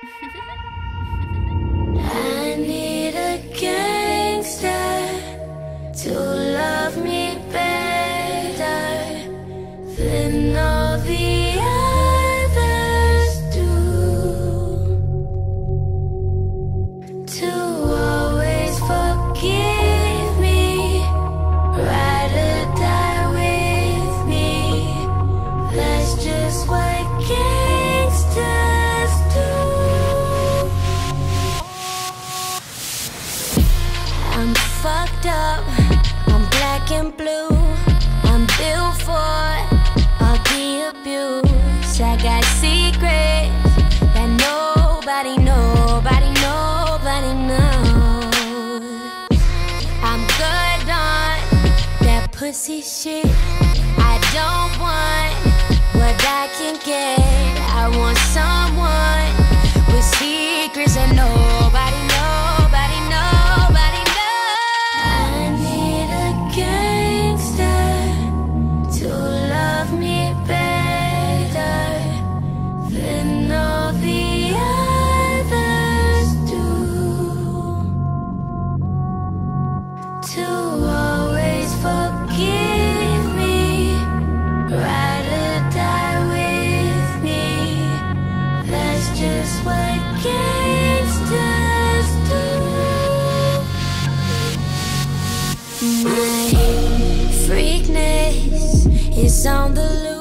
I need a gangster to love me better than all the fucked up, I'm black and blue. I'm built for all the abuse. I got secrets that nobody, nobody, nobody knows. I'm good on that pussy shit. I don't want what I can get. My freakness is on the loose.